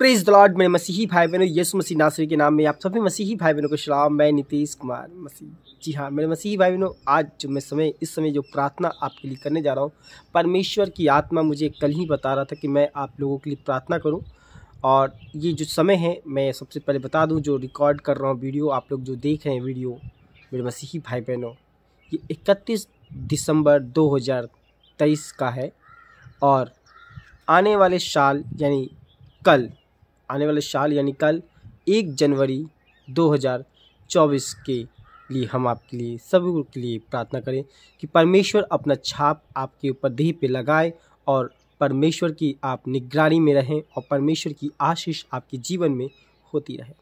Praise the Lord मेरे मसीही भाई बहनों यीशु मसीह नासरी के नाम में आप सभी मसीही भाई बहनों को सलाम। मैं नीतीश कुमार मसीह। जी हाँ मेरे मसीही भाई बहनों आज जो मैं समय, इस समय जो प्रार्थना आपके लिए करने जा रहा हूँ, परमेश्वर की आत्मा मुझे कल ही बता रहा था कि मैं आप लोगों के लिए प्रार्थना करूँ। और ये जो समय है, मैं सबसे पहले बता दूँ, जो रिकॉर्ड कर रहा हूँ वीडियो आप लोग जो देख रहे हैं वीडियो मेरे मसीही भाई बहनों ये इकतीस दिसंबर दो हज़ार तेईस का है। और आने वाले साल, यानी कल आने वाले साल यानी कल एक जनवरी 2024 के लिए हम आपके लिए सभी के लिए प्रार्थना करें कि परमेश्वर अपना छाप आपके ऊपर देह पे लगाए और परमेश्वर की आप निगरानी में रहें और परमेश्वर की आशीष आपके जीवन में होती रहे।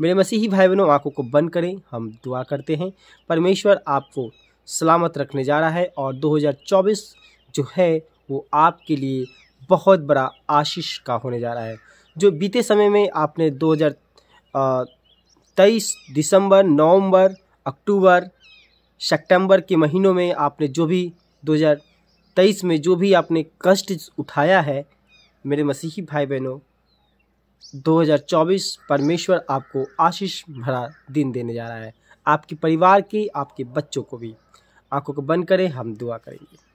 मेरे मसीही भाई बहनों आँखों को बंद करें, हम दुआ करते हैं। परमेश्वर आपको सलामत रखने जा रहा है और 2024 जो है, वो आपके लिए बहुत बड़ा आशीष का होने जा रहा है। जो बीते समय में आपने 2023 दिसंबर, नवंबर, अक्टूबर, सितंबर के महीनों में आपने जो भी 2023 में जो भी आपने कष्ट उठाया है, मेरे मसीही भाई बहनों 2024 परमेश्वर आपको आशीष भरा दिन देने जा रहा है। आपके परिवार की, आपके बच्चों को भी। आँखों को बंद करें, हम दुआ करेंगे।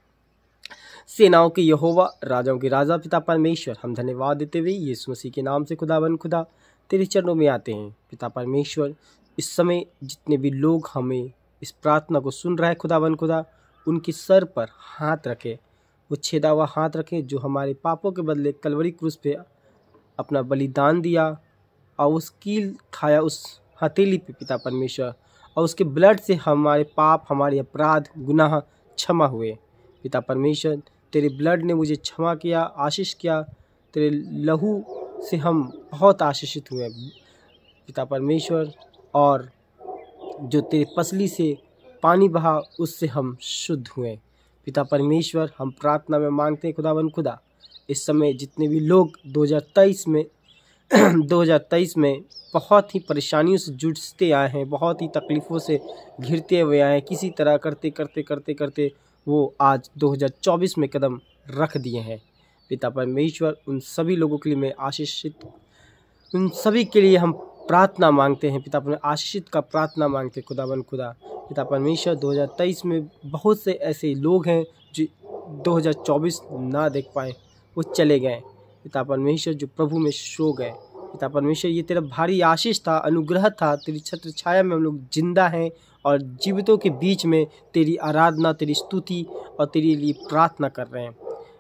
सेनाओं के यहोवा, राजाओं के राजा, पिता परमेश्वर, हम धन्यवाद देते हुए यीशु मसीह के नाम से खुदा बन खुदा, तेरे चरणों में आते हैं। पिता परमेश्वर, इस समय जितने भी लोग हमें इस प्रार्थना को सुन रहा है, खुदा बन खुदा, उनके सर पर हाथ रखे। वो छेदा हुआ हाथ रखें जो हमारे पापों के बदले कलवरी क्रूस पे अपना बलिदान दिया, और उस कील खाया उस हथेली पे, पिता परमेश्वर, और उसके ब्लड से हमारे पाप, हमारे अपराध, गुनाह क्षमा हुए। पिता परमेश्वर तेरे ब्लड ने मुझे क्षमा किया, आशीष किया, तेरे लहू से हम बहुत आशीषित हुए पिता परमेश्वर, और जो तेरे पसली से पानी बहा, उससे हम शुद्ध हुए पिता परमेश्वर, हम प्रार्थना में मांगते हैं खुदावन खुदा, इस समय जितने भी लोग 2023 में 2023 में बहुत ही परेशानियों से जुड़ते आए हैं, बहुत ही तकलीफ़ों से घिरते हुए आए हैं, किसी तरह करते करते करते करते वो आज 2024 में कदम रख दिए हैं। पिता परमेश्वर, उन सभी लोगों के लिए मैं आशीषित, उन सभी के लिए हम प्रार्थना मांगते हैं। पिता पर आशीषित का प्रार्थना मांगते हैं, खुदा बन खुदा। पिता परमेश्वर 2023 में बहुत से ऐसे लोग हैं जो 2024 ना देख पाए, वो चले गए। पिता परमेश्वर, जो प्रभु में सो गए। पिता परमेश्वर, ये तेरा भारी आशीष था, अनुग्रह था, तेरी छत्र छाया में हम लोग ज़िंदा हैं और जीवितों के बीच में तेरी आराधना, तेरी स्तुति और तेरे लिए प्रार्थना कर रहे हैं।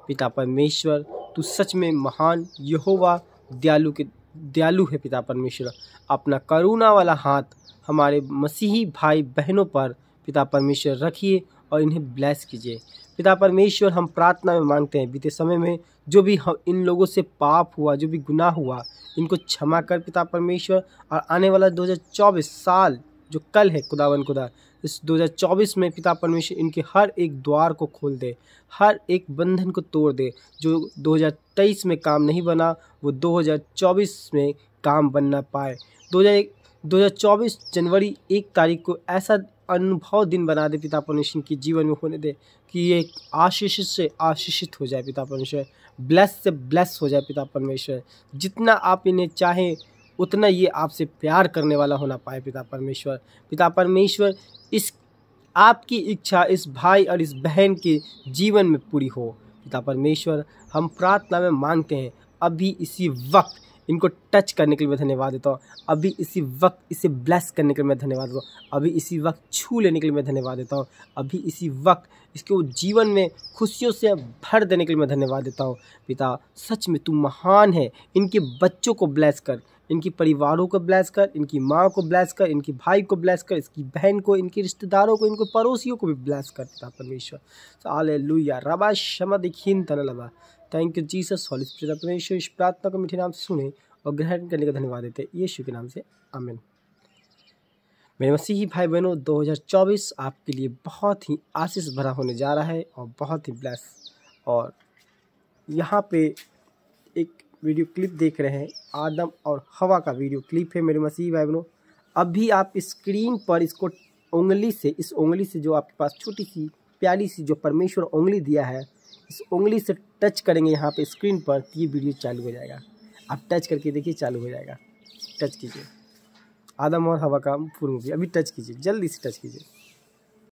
पिता परमेश्वर, तू सच में महान यहोवा, दयालु के दयालु है पिता परमेश्वर। अपना करुणा वाला हाथ हमारे मसीही भाई बहनों पर पिता परमेश्वर रखिए और इन्हें ब्लेस कीजिए। पिता परमेश्वर, हम प्रार्थना में मांगते हैं, बीते समय में जो भी हम इन लोगों से पाप हुआ, जो भी गुनाह हुआ, इनको क्षमा कर पिता परमेश्वर। और आने वाला 2024 साल जो कल है खुदावन खुदा, इस 2024 में पिता परमेश्वर इनके हर एक द्वार को खोल दे, हर एक बंधन को तोड़ दे, जो 2023 में काम नहीं बना, वो 2024 में काम बनना पाए। 2024 जनवरी एक तारीख को ऐसा अनुभव दिन बना दे पिता परमेश्वर के जीवन में होने दे, कि ये आशीषित से आशीषित हो जाए पिता परमेश्वर ब्लेस से ब्लेस हो जाए पिता परमेश्वर। जितना आप इन्हें चाहें उतना ये आपसे प्यार करने वाला होना पाए पिता परमेश्वर। पिता परमेश्वर, इस आपकी इच्छा, इस भाई और इस बहन के जीवन में पूरी हो। पिता परमेश्वर, हम प्रार्थना में मांगते हैं, अभी इसी वक्त इनको टच करने के लिए मैं धन्यवाद देता हूँ। अभी इसी वक्त इसे ब्लेस करने के लिए मैं धन्यवाद देता हूँ। अभी इसी वक्त छू लेने के लिए मैं धन्यवाद देता हूँ। अभी इसी वक्त इसके जीवन में खुशियों से भर देने के लिए मैं धन्यवाद देता हूँ। पिता, सच में तू महान है। इनके बच्चों को ब्लेस कर, इनकी परिवारों को ब्लेस कर, इनकी माँ को ब्लेस कर, इनके भाई को ब्लेस कर, इसकी बहन को, इनके रिश्तेदारों को, इनको पड़ोसियों को भी ब्लेस कर पिता परमेश्वर। आले लुया रबा क्षमा दिखीन तन लबा। थैंक यू जीसस स्पिरिट परमेश्वर इस प्रार्थना को मीठे नाम से सुने और ग्रहण करने का धन्यवाद देते यीशु के नाम से आमिन मेरे मसीही भाई बहनों 2024 आपके लिए बहुत ही आशीष भरा होने जा रहा है और बहुत ही ब्लेस। और यहाँ पे एक वीडियो क्लिप देख रहे हैं, आदम और हवा का वीडियो क्लिप है मेरे मसीही भाई बहनों अभी आप स्क्रीन पर इसको उंगली से, इस उंगली से जो आपके पास छोटी सी प्यारी सी जो परमेश्वर उंगली दिया है, इस उंगली से टच करेंगे यहाँ पे स्क्रीन पर तो ये वीडियो चालू हो जाएगा। आप टच करके देखिए, चालू हो जाएगा। टच कीजिए। आदम और हवा का पूर्व अभी टच कीजिए जल्दी से टच कीजिए।